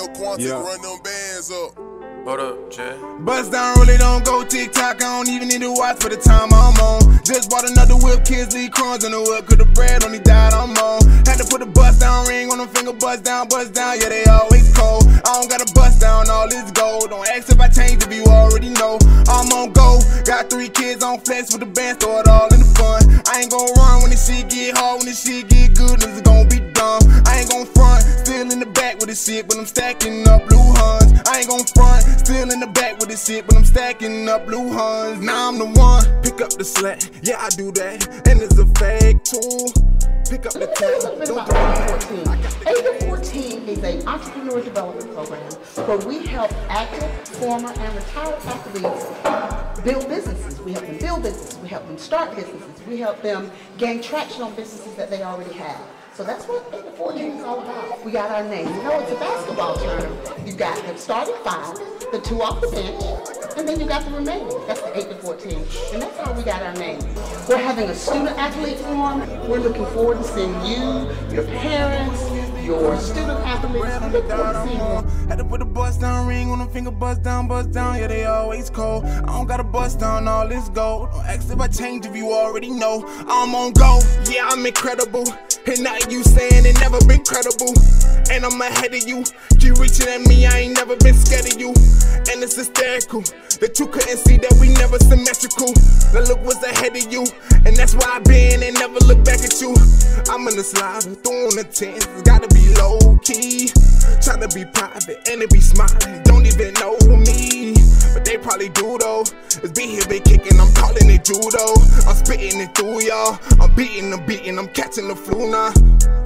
Monty, yeah. run them bands up. What up, Jay? Bust down, really don't go TikTok. I don't even need to watch for the time I'm on. Just bought another whip, kids leave crumbs in the whip. Cause the bread only died, I'm on. Had to put a bust down ring on them finger, bust down, bust down. Yeah, they always cold. I don't gotta bust down, all this gold. Don't ask if I change if you already know. I'm on go. Got three kids on flex with the band, throw it all in the fun. I ain't gon' run when this shit get hard, when this shit get good, niggas gon' be shit, but I'm stacking up blue huns. I ain't gon' front, still in the back with this shit, but I'm stacking up blue huns. Now I'm the one, pick up the slack, yeah I do that, and it's a fake tool. Pick up the tab. Don't do 8 to 14 is an entrepreneur development program where we help active, former, and retired athletes build businesses. We help them build businesses. We help them start businesses. We help them gain traction on businesses that they already have. So that's what 8 to 14 is all about. We got our name. You know it's a basketball term. You got the starting five, the two off the bench, and then you got the remaining. That's the 8 to 14. And that's how we got our name. We're having a student athlete forum. We're looking forward to seeing you, your parents, your student athletes. Had to put a bust down ring on them finger, bust down, bust down. Yeah, they always cold. I don't gotta bust down all this gold. Don't ask if I change if you already know. I'm on go. Yeah, I'm incredible. And now you saying it never been credible. And I'm ahead of you. Keep reaching at me, I ain't never been scared of you. And it's hysterical that you couldn't see that we never symmetrical. The look was ahead of you. And that's why I been and never look back at you. I'm in the slider, throwing the tens. Gotta be low key. Trying to be private and it be smiling. Don't even know me. But they probably do though. It's be here, been kicking, I'm calling it judo. I'm spitting it through y'all. I'm beating the beating, I'm catching the flu now.